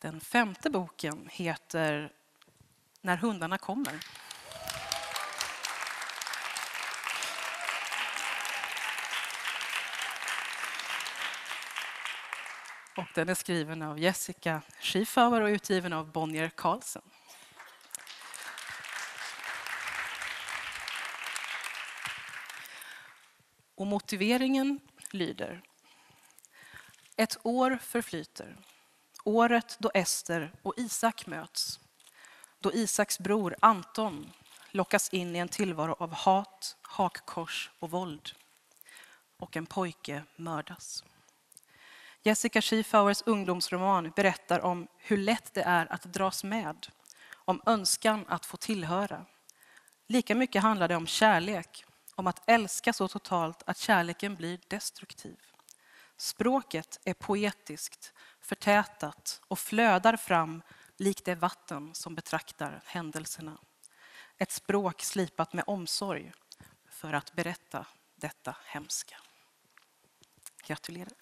Den femte boken heter När hundarna kommer. Och den är skriven av Jessica Schiefauer och utgiven av Bonnier Carlsen. Och motiveringen lyder. Ett år förflyter. Året då Ester och Isak möts. Då Isaks bror Anton lockas in i en tillvaro av hat, hakkors och våld. Och en pojke mördas. Jessica Schiefauers ungdomsroman berättar om hur lätt det är att dras med, om önskan att få tillhöra. Lika mycket handlar det om kärlek, om att älska så totalt att kärleken blir destruktiv. Språket är poetiskt, förtätat och flödar fram likt det vatten som betraktar händelserna. Ett språk slipat med omsorg för att berätta detta hemska. Gratulerar.